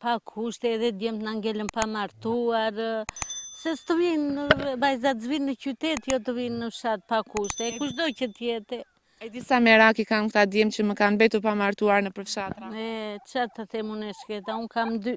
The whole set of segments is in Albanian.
Pa kushte edhe djemt na ngelën pa martuar, se s'të vijnë vajzat s'vijnë në qytet jo të vijnë në fshat pa kushte e kushdo që të jetë. E di sa merak i kam këta djemt që më kanë mbetur pa martuar nëpër fshatra. E çfarë të them unë e shkreta, unë kam dy.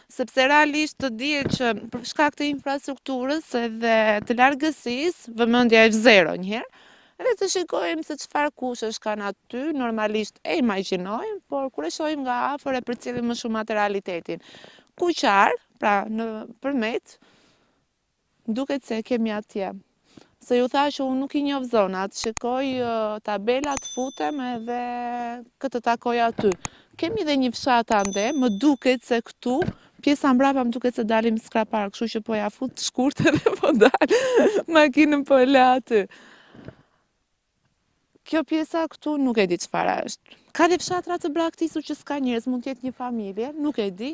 sepse realisht të dihet që për shkak të infrastrukturës dhe të largësisë, vëmendja është zero një herë. Edhe të shikojmë se çfarë kushtesh kanë aty, normalisht e imagjinojmë, por kur e shohim nga afër e përcjellim më shumë atë realitetin. Kuqar, pra në Përmet, Duket se e kemi atje. Se ju thashë që unë nuk i njoh zonat, shikoj tabelat, futem edhe kë të takoj aty. Kemi dhe një fshat andej, më duket se këtu, pjesa mbrapa më duket se dalim Skrapar, kështu që po ia fut shkurt dhe po dal. Makinën po e lë aty. Kjo pjesa këtu nuk e di çfarë është. Ka dhe fshatra të braktisur që s'ka njerëz, mund të jetë një familje, nuk e di.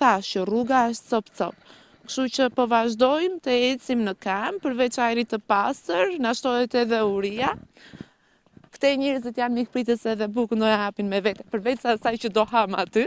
Thashë që rruga është copë-copë. Kështu që po vazhdojmë të ecim në këmbë, përveç ajrit të pastër, na shtohet edhe uria. Këtej njerëzit janë mikpritës edhe bukë do na japin me vete, përveç asaj që do hamë aty,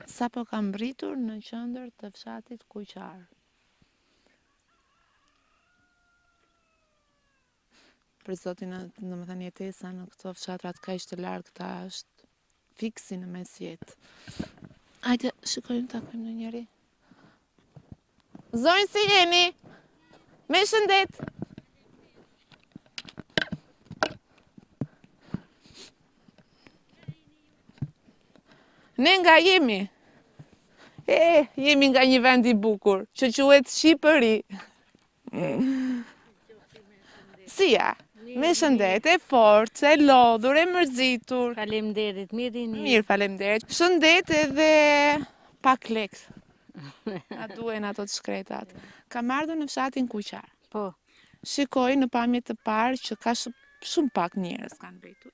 Sapo kam mbërritur në qendër të fshatit Kuqar. Për zotin, domethënë jetesa në këto fshatrat kaq të largëta është fiks si në mesjetë. Hajde, shikojmë të takojmë ndonjëri. Zonjë si jeni? Me shëndet! Ne nga jemi? E, jemi nga një vend i bukur, që quhet Shqipëri. Si je? Me shëndet e fort, e lodhur, e mërzitur. Faleminderit, mirë. Mirë, faleminderit. Shëndet edhe pak lek. Duhen ato të shkretat. Kam ardhur në fshatin Kuqar. Po. Shikoj në pamje të parë që ka shumë pak njerëz kanë mbetur.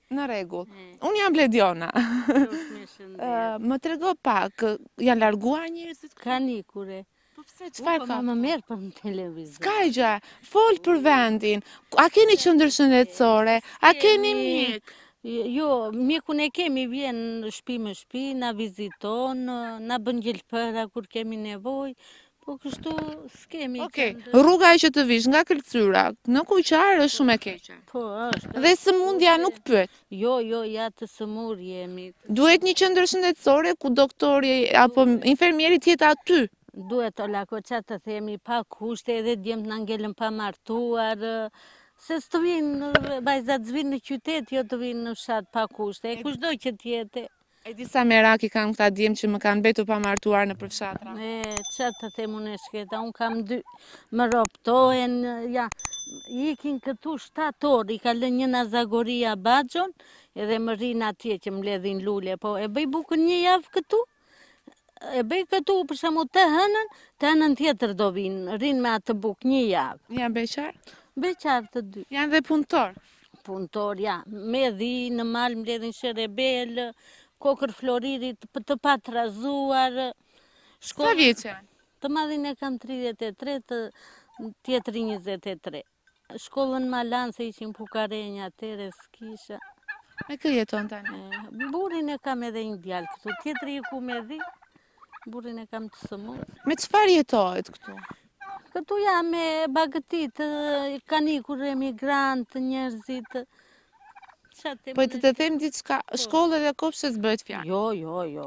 Në rregull. Unë jam Bledjona. Më trego pak, janë larguar njerëzit? Kanë ikur. Po pse çfarë ka? Mos më merr për televizor. S'ka gjë. Fol për vendin. A keni qendër shëndetësore? A keni mjek? Jo, mjekun e kemi, vjen shpi më shpi, na viziton, na bën gjilpëra kur kemi nevojë, Po kështu s'kemi Ok, këndej. rruga që të vish nga Këlcyra, në Kuqar është shumë e keqe. Po, është. Dhe sëmundja nuk pyet. Jo, jo, ja të sëmurë jemi. Duhet një qendër shëndetësore ku doktori apo infermieri të jetë aty. Duhet o Lako që të themi pa kushte edhe djemtë na ngelën pa martuar. Se s'të vijnë, bajzat s'vijnë në qytet, jo të vijnë në fshat pa kushte. E kushdo që të jetë. E di sa merak i kam këta djem që më kanë mbetur pa martuar nëpër fshatra. E çfarë të them unë shkreta, unë kam dy më rrobtohen, ja ikin këtu 7 orë, i ka lënë një në Zagori baxhon, edhe më rrin atje që mbledhin lule, po e bëj bukën një javë këtu. E bëj këtu për shembull të hënën, të hënën tjetër do vijnë, rrin me atë bukë një javë. Janë beqarë? Beqarë të dy. Janë dhe punëtorë. Punëtorë, ja, me dhi në mal mbledhin sherbelë, kokërr floririt janë të patrazuar. Shkollën, Sa vjeç? Të madhin e kam 33, tjetri 23. Shkollën ma lanë se ishim fukarenj, atëherë s'kisha. Me kë jeton tani? Burrin e kam edhe një djalë këtu, tjetri iku me dhi, Burrin e kam të sëmurë. Me çfarë jetohet këtu? Këtu ja me bagëtitë, kanë ikur emigrantë, njerëzit. Po të të them diçka, po. shkollë dhe kopshte s'bëhet fjalë. Jo, jo, jo.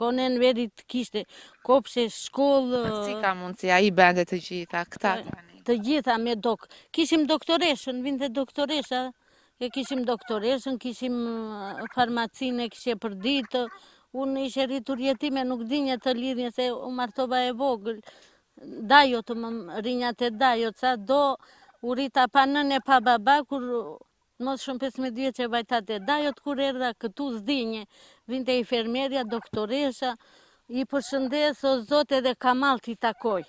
Kohën e Enverit kishte kopshte, shkollë... Si ka mundësi, ai i bënte të gjitha, këta po, tani? Të gjitha me dok... Kishim doktoreshën, vinte doktoresha, E kishim doktoreshën, kishim farmacinë, e kishe për ditë. Unë isha rritur jetime, nuk dinja të lidhnja, se u martova e vogël. Dajo, të më rrinja te dajot, sa do u rrita pa nënë e pa baba, kur mbusha 15 vjetë që vajta te dajot, kur erdha këtu s'dinja, vinte infermierja, doktoresha, i përshëndes o zot edhe kam mall t'i takoj.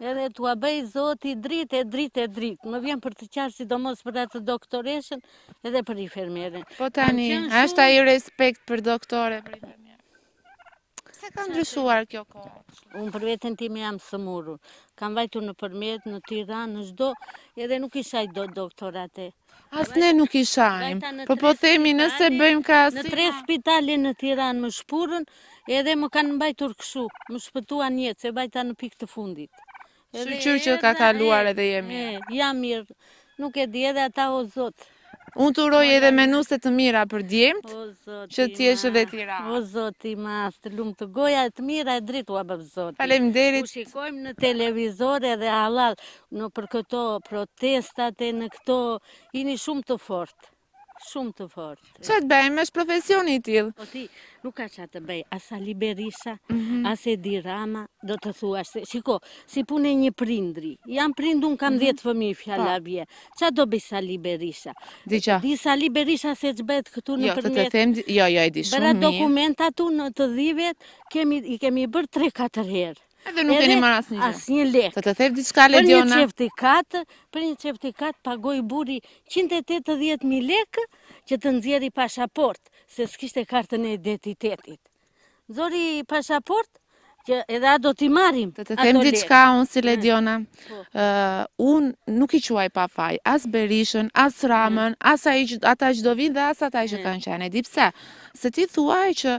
Edhe t'ua bëjë Zoti dritë e dritë e dritë. Më vjen për të qarë sidomos për atë doktoreshën edhe për infermieren. Po tani, a është ai respekt për doktorë, për infermierë? Se ka ndryshuar kjo kohë? Unë për veten time jam sëmurur. Kam vajtur në Përmet, në Tiranë, në çdo, edhe nuk i shaj dot doktorat. As ne nuk i shajmë, po po themi nëse bëjmë krahasim... Në tre spitale në Tiranë më shpunë, edhe më kanë mbajtur kështu, më shpëtuan jetën, se vajta në pikë të fundit. Shyqyr që ka kaluar edhe je mirë. Jam mirë, nuk e di edhe ata o Zot. Unë të uroj edhe me nuse të mira për djemtë, që t'jesh dhe ti rehat. O Zot i madh, të lumtë goja e të mira e dritë ua bëftë Zoti. Faleminderit. U shikojmë në televizor edhe hallall, Nëpër këto protestat e në këto jini shumë të fortë. Shumë të fortë. Ça të bëjmë, është profesioni i tillë. O ti, nuk ka ça të bëjnë, as Sali Berisha, mhm. as Edi Rama, do të thuash, se, shiko, si puna e një prindi, jam prind unë, kam mhm. dhjetë fëmijë fjala po. vjen, ça do bëjë Sali Berisha? Di ça? Di Sali Berisha se ç'bëhet këtu në Përmet. Jo, të të them, jo, jo, e di shumë mirë. Bëra dokumentat unë të dhive, i kemi bërë 3-4 herë. Edhe nuk keni marrë asnjë gjë. Asnjë lek. Të të them diçka Lediona. Për një çertifikatë, për një çertifikatë pagoi burri 180.000 lekë që të nxjerrë pasaportë, se s'kishte kartën e identitetit. Nxori pasaportë që edhe a do t'i marrim. Të të them diçka unë si Lediona. Po. unë nuk i quaj pa faj, as Berishën, as Ramën, as ata që do vijnë dhe as ata që kanë qenë. E di pse? Se ti thua që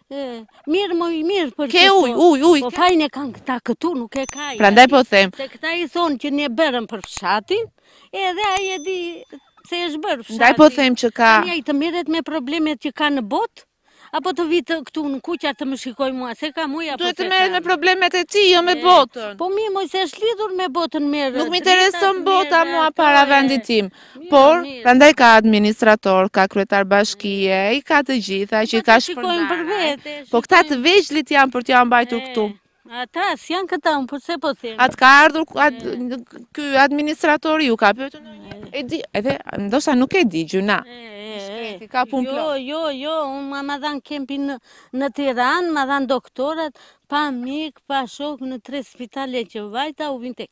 Mirë moj, mirë për Ke uj, uj, uj. Po fajin e kanë këta këtu, nuk e ka. Prandaj po them. Se këta i thonë që ne bërëm për fshatin, edhe ai e di se është bërë fshati. Prandaj po them që ka. Tani ai të merret me problemet që ka në botë, apo të vijë këtu në Kuqar të më shikojë mua, se ka muja duhet të merret me problemet e tij, jo me botën. Po mi, moj, se është lidhur me botën more. Nuk më intereson bota mua para vendit tim. Por, prandaj ka administrator, ka kryetar bashkie, i ka të gjitha që i ka shpërndarë. Po këta të vegjlit janë për t'ia mbajtur këtu. Ata s'janë këta, unë përse po, po them. A të ka ardhur, ky administratori ju ka përtu në një. E di, edhe, ndoshta nuk e di, gjynah. I shkreti, ka punë plot. Jo, jo, jo, unë ma ma dhanë kempin, në Tiranë, ma dhanë doktorët, pa mik, pa shok, në tre spitale që vajta, u vinte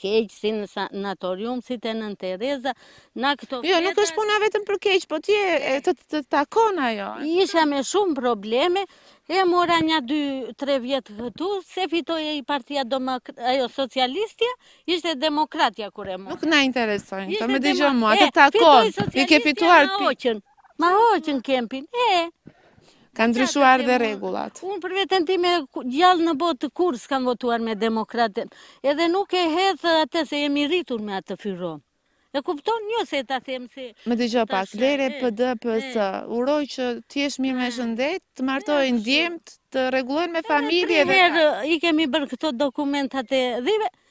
keq si në sanatorium, si te Nënë Tereza, na këto fjetat... Jo, nuk është puna vetëm për keq, po ty të, të takon ajo. Isha me shumë probleme, e mora nja dy, tre vjetë këtu, se fitoi partia ajo socialistja, ishte demokratja kur e mora. Nuk na interesojnë, ti më dëgjo mua, të takon, i ke fituar... Ma hoqën, ma hoqën kempin, e... Kanë ndryshuar dhe rregullat. Unë për veten time gjallë në botë kurrë s'kam votuar me demokraten. Edhe nuk e hedh atë se jemi rritur me atë frymë. E kupton jo se ta them se... Më dëgjo pak, lere PD, PS, uroj që t'jesh mirë me shëndet, të martohen djemtë, të rregullohen me familje dhe... Herë, i kemi bërë këto dokumentat e dhive,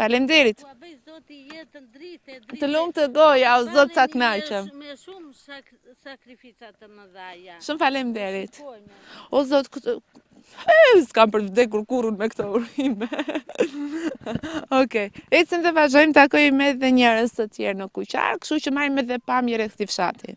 Faleminderit. Ua bëftë zoti jetën dritë e dritë. Të lumtë goja, o zot ç'kënaqem. Me shumë sakrifica të mëdhaja. Shumë faleminderit. O zot s'kam për të vdekur kurrë me këto urime. Okej. Ecim të vazhdojmë të takojmë edhe njerëz të tjerë në Kuqar, kështu që marrim edhe pamje rreth këtij fshati.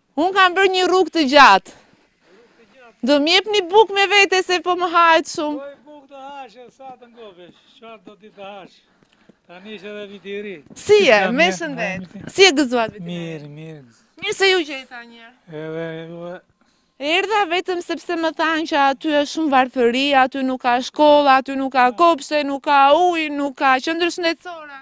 Unë kam bërë një rrugë të gjatë. Do më jepni bukë me vete se po më hahet shumë. Poj bukë të hash e sa të ngopesh, çfarë do ti të hash? Tani është edhe viti i ri. Si je? Me shëndet. Si e gëzuat vitin? Mirë, mirë. Mirë se ju gjeta një. Edhe edhe. Erdha vetëm sepse më thanë që aty është shumë varfëri, aty nuk ka shkolla, aty nuk ka kopshte, nuk ka ujë, nuk ka qendër shëndetësore.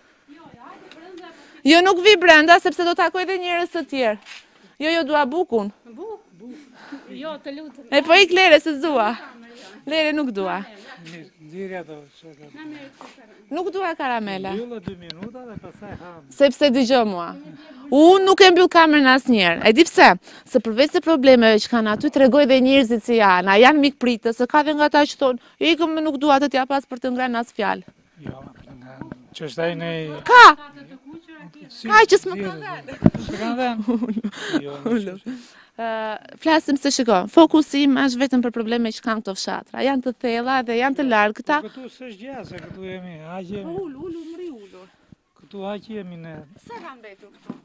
Jo, nuk vij brenda, sepse do takoj dhe njerëz të tjerë. Jo, jo, dua bukun. Buk? Buk. Jo, të lutëm. E po ik lere, se s'dua. Lere, nuk dua. Lirja do, që ka. Nuk dua karamela. Rri dhe dy minuta dhe pasaj hamë. Sepse dëgjo mua. Unë nuk e mbyll kamerën asnjëherë. E di pse? Se përveçse problemeve që kanë aty, tregoj dhe njerëzit si janë. A janë mikpritës, se ka dhe nga ata që thonë, ik more nuk dua të ta jap as për të ngrënë as fjalë. Jo, që është daj në... Ka! Ka që s'më ka dhënë. S'më ka dhënë. Jo, në që është. Flasim se shiko, fokusi im është vetëm për probleme që kanë këto fshatra. Janë të thella dhe janë të largëta. Po këtu s'është gjese, këtu jemi. A jemi. Po ulu, ulu, more ulu. Këtu aq jemi ne. Sa kanë mbetur këtu?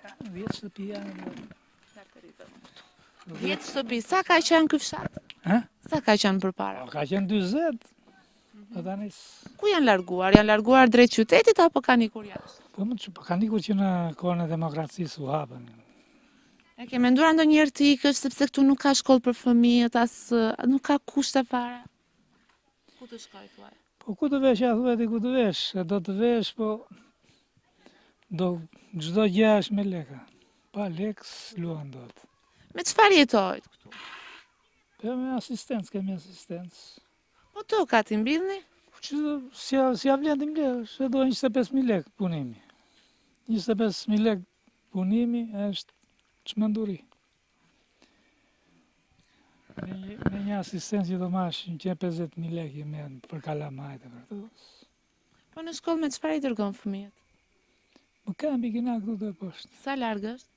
Sa 10 shtëpi janë këtu. Sa të rritëm këtu. 10 shtëpi, sa ka qenë ky fshat? Ë? Sa ka qenë përpara? Po, ka qenë 40. Po tani ku janë larguar? Janë larguar drejt qytetit apo kanë ikur jashtë? Po më shumë po kanë ikur që në kohën e demokracisë u hapën. E ke menduar ndonjëherë të ikësh sepse këtu nuk ka shkollë për fëmijët, as nuk ka kushte fare. Ku të shkoj thua? Po ku të vesh ja thuaj ti ku të vesh, se do të vesh po çdo gjë është me leka. Pa lek s'luan dot. Me çfarë jetohet këtu? Po me asistencë, kemi asistencë. Po tokat i mbillni? Po që s'ia, s'ia vlen t'i mbjell, se do 25000 lek punimi. 25000 lek punimi është çmenduri. Me një asistencë që do marrësh 150.000 lek i mban për kalamajtë për të Po në shkollë me çfarë i dërgon fëmijët? Me këmbë ikin nga këtu deri poshtë. Sa larg është?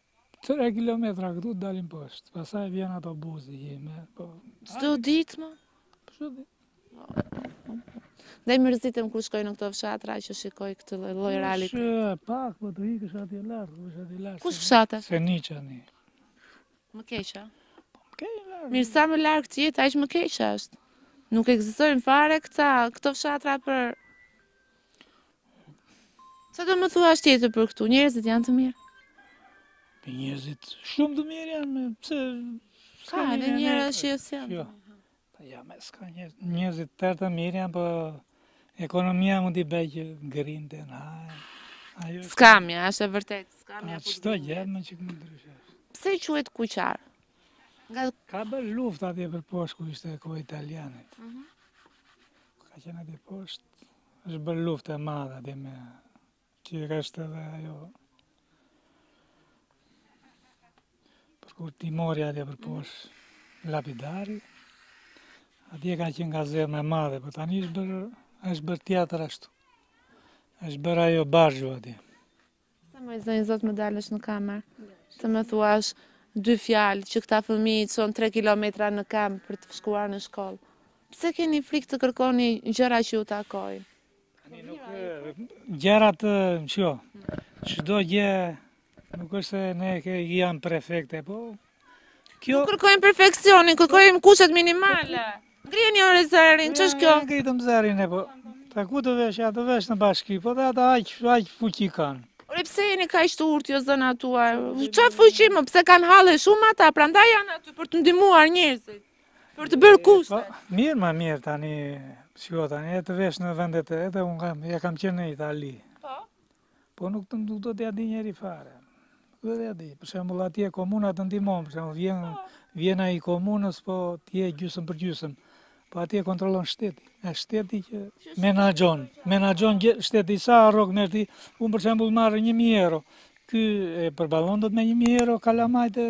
3 kilometra këtu të dalim poshtë, pasaj vjen autobusi i merr. Po. Çdo ditë më? Çdo ditë. Ndaj mërzitem kur shkoj në këto fshatra që shikoj këtë lloj realiteti. Është pak, po të ikësh atje lart, kush atje lart. Kush fshat është? Se niçani. Më keq, a? Po më keq lart. Mirë sa më larg të jetë, aq më keq është. Nuk ekzistojnë fare këta, këto fshatra për Sa domethënë si është jeta për këtu? Njerëzit janë të mirë. Po njerëzit shumë të mirë janë, pse Ka edhe njerëz që janë. Jo. Po ja, more s'ka njerëz, njerëzit tërë të mirë janë, po ekonomia mund t'i bëjë që grinden e hahen. Ajo është- Skamja, është e vërtetë, skamja A, po Çdo gjë më që më ndryshe. Pse quhet Kuqar? Nga Ka bërë luftë atje për poshtë ku ishte koha e italianit. Mhm. Ka qenë atje poshtë, është bërë luftë e madhe atje me Që e ka, është dhe ajo... Po kur t'i mori atje përposh lapidari, atje ka qenë një herë më e madhe, po tani është bërë, është bërë tjetër ashtu. është bërë ajo bashki atje. S'a më je i zoti të më dalësh në kamera, të më thuash dy fjalë që këta fëmijë çojnë 3 km në këmbë për të shkuar në shkollë. Pse keni frikë të kërkoni gjëra që ju takojnë? Tani nuk gjërat jo. Çdo gjë nuk është se ne i kemi, janë perfekte, po. Jo, nuk kërkojmë perfeksionin, kërkojmë kushtet minimale. Ngrijeni ore zërin, ç'është kjo? Ngritëm zërin e po ku të vesh, ja të vesh në bashki, po dhe ata aq aq fuqi kanë. Ore pse jeni kaq të urtë kjo zona tuaj? Ça fuqie, pse kanë halle shumë ata, prandaj janë aty për të ndihmuar njerëzit? Për të bërë kushte. Po, mirë, më mirë tani, shiko tani, e të vesh në vendet e, edhe, unë kam, ja kam qenë në Itali. Po? Po nuk të nuk do t'ia dijë njeri fare. Nuk do t'ia dijë. Për shembull atje komuna të ndihmon, për shembull vjen po. vjen ai i komunës, po të jep gjysmë për gjysmë. Po atje kontrollon shteti. E shteti që menaxhon, menaxhon shteti sa rrogë merr ti. Unë për shembull marr 1000 euro. Ky e përballon dot me 1000 euro kalamajtë.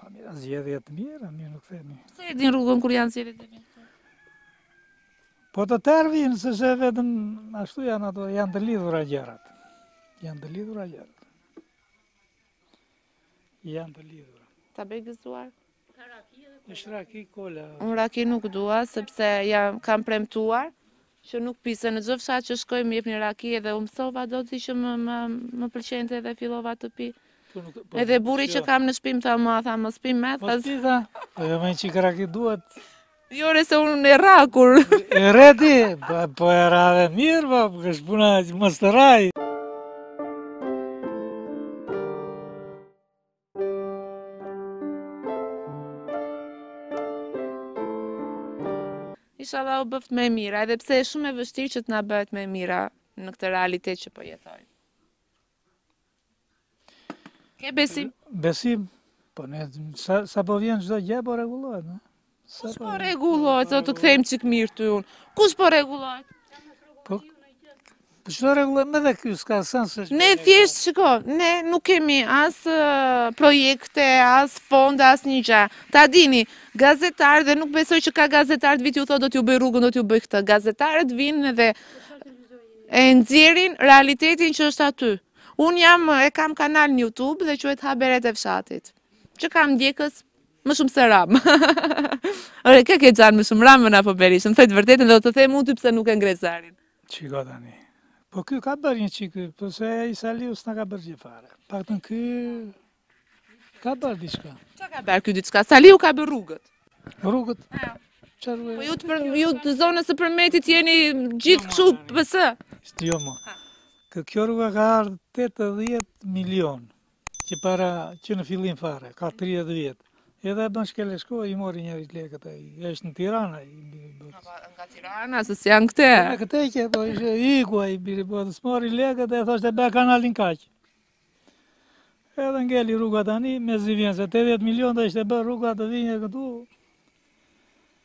Ka mira zgjedhje të mira, mirë nuk themi. Pse e dinë rrugën kur janë zgjedhjet e mira? Po të tërë vinë, sepse vetëm ashtu janë ato, janë të lidhura gjërat. Janë të lidhura gjërat. Janë të lidhura. Ta bëj gëzuar? Është raki kola. Unë raki nuk dua, sepse jam, kam premtuar. Që nuk pi se në çdo fshat që shkoj më jepnin raki edhe u mësova gati që më më më pëlqente dhe fillova të pi. Po nuk po. Edhe burri që kam në shtëpi më tha më tha mos pi më. Mos pi tha. Po jo, një çik raki duhet. Jo ore se unë erdha kur. E re ti, po, po e ra dhe mirë, po, po është puna që mos të raj. Ishalla u bëftë më e mira, edhe pse është shumë e vështirë që të na bëhet më e mira në këtë realitet që po jetoj. Ke besim? Besim, po ne, sa, sa po vjen çdo gjë, po rregullohet, në? Kush po rregullohet, do të kthejmë një çik mirë ty unë. Kush po rregullohet? Po. Po ç'do rregullojmë more dhe ky s'ka sens. Ne thjesht shiko, ne nuk kemi as projekte, as fonde, asnjë gjë. Ta dini, gazetarët dhe nuk besoj që ka gazetar të vijë t'ju thotë do t'ju bëj rrugën, do t'ju bëj këtë. Gazetarët vinë dhe e nxjerrin realitetin që është aty. Unë jam e kam kanal në YouTube dhe quhet Haberet e Fshatit. Që kam ndjekës Më shumë se Rama. Ore, kë ke çan më shumë Ramën apo Berishën? Thuaj të vërtetën dhe do ta them unë ty pse nuk e ngre zërin. Shiko tani. Po ky ka bërë një çikë, për se po, Saliu s'na ka bërë gjë fare. Të paktën ky... Ka bërë diçka. Ça ka bërë ky diçka? Saliu ka bërë rrugët. Rrugët? Ja. Po ju të, për, ju të zonës e Përmetit jeni gjithë kështu pse? Shtë jo më. Kjo rruga ka ardhë 80 milionë. Që para që në fillim fare, ka 30 vjet. Edhe e bën shkel e shko, i mori njëri lekët ai. Është në Tiranë ai. Nga Tirana, se s'janë këtej. Nga këtej që, po ishte iku ai biri, po të s'mori lekët e thoshte bëj kanalin kaq. Edhe ngeli rruga tani mezi vjen, se 80 milionë do ishte bërë rruga të vinje këtu.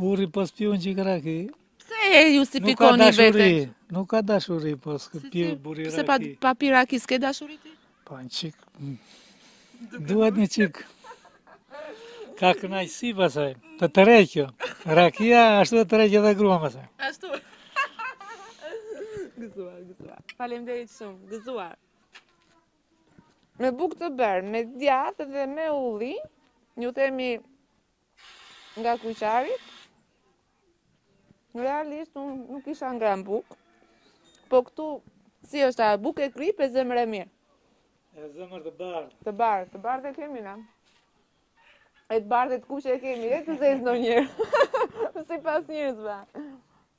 Burri po s'piu një çikë raki. Pse e justifikoni veten? Nuk ka dashuri, po s'piu burri raki. Pse pa, pa pi raki, s'ke dashuri ti? Po, një çik. Duhet një çik. Ka kënaqësi pastaj, të tërheq. Rakia ashtu tërheq dhe gruan pastaj. Ashtu. gëzuar, gëzuar. Faleminderit shumë, gëzuar. Me bukë të bërë, me djathë dhe me ulli, ne themi nga Kuqari, realisht unë nuk kisha ngrënë bukë, po këtu, si është ajo bukë e kripë e zemër e mirë. E zemër të bardhë. Të bardhë, të bardhë e kemi na. E të bardhë e të kuqe e kemi, e të zezë ndonjëherë, sipas njerëzve.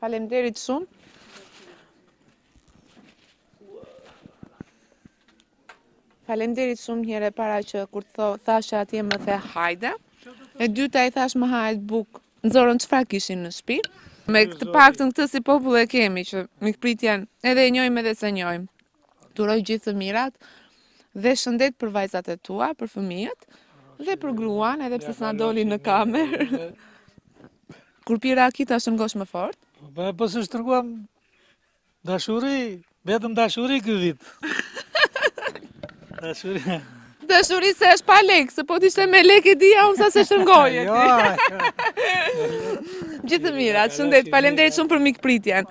Faleminderit shumë. Faleminderit shumë një herë e para që kur erdha atje më the hajde. E dyta i thashë më hahet bukë. Nxorën çfarë kishin në shtëpi. Më të paktën këtë si popull e kemi që mikpritjen edhe e njohim edhe s'e njohim. Të uroj gjithë të mirat dhe shëndet për vajzat e tua, për fëmijët dhe për gruan, edhe pse s'na doli në kamerë. Kur pi raki ta shtrëngosh më fort? Po, po, po s'e shtrënguam dashuri, vetëm dashuri këtë vit. Dashuri. Dashuri se është pa lek, se po t'ishte me lek e dija unë sa s'e shtrëngoje. Jo, jo. Gjithë të mirat, shëndet, faleminderit shumë për mikpritjen.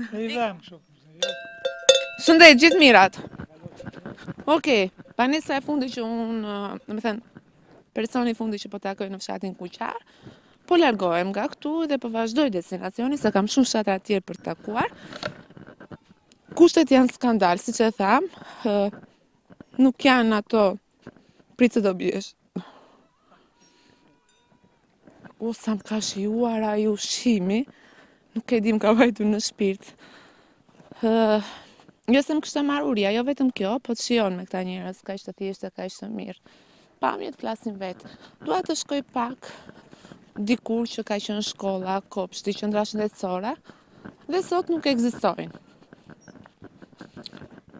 I dhem kështu. Shëndet, gjithë t'mirat. Okej, tani sa e fundi që un, domethënë personi i fundit që po takoj në fshatin Kuqar, po largohem nga këtu dhe po vazhdoj destinacionin, se kam shumë fshatra të tjerë për të takuar. Kushtet janë skandal, siç e thamë, nuk janë ato Prit, do biesh. O, sa më ka shijuar ai ushqimi, nuk e di, m'ka vajtur në shpirt. Uh, jo se më kishte marrë uria, jo vetëm kjo, po të shijon me këta njerëz, kaq të thjeshtë dhe kaq të mirë. Pamjet flasin vetë. Dua të shkoj pak dikur që ka qenë shkolla, kopshti, qendra shëndetësore, dhe sot nuk ekzistojnë.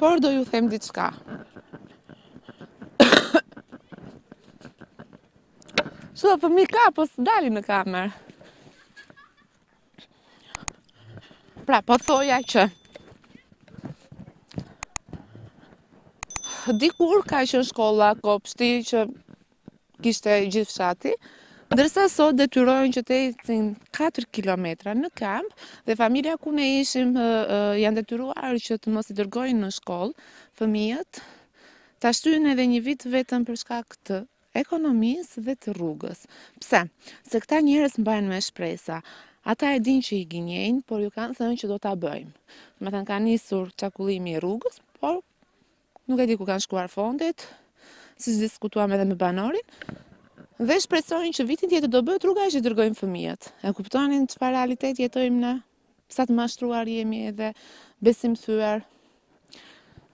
Por do ju them diçka. Se dhe fëmijë ka, po s'dalin në kamera. Pra, po thoja që dikur ka qenë shkolla, kopshti, që kishte gjithë fshati, ndërsa sot detyrohen që të ecin 4 kilometra në këmbë dhe familja ku ne ishim janë detyruar që të mos i dërgojnë në shkollë fëmijët, ta shtyjnë edhe një vit vetëm për shkak të ekonomisë dhe të rrugës. Pse? Se këta njerëz mbahen me shpresa. Ata e dinë që i gënjejnë, por u kanë thënë që do ta bëjmë. Domethënë ka nisur çakëllimi i rrugës, por Nuk e di ku kanë shkuar fondet, siç diskutuam edhe me banorin. Dhe shpresojnë që vitin tjetër do bëhet rruga që t'i dërgojnë fëmijët. E kuptoni në çfarë realiteti jetojmë ne? Sa të mashtruar jemi edhe besimthyer.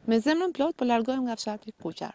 Me zemrën plot po largohem nga fshati Kuqar.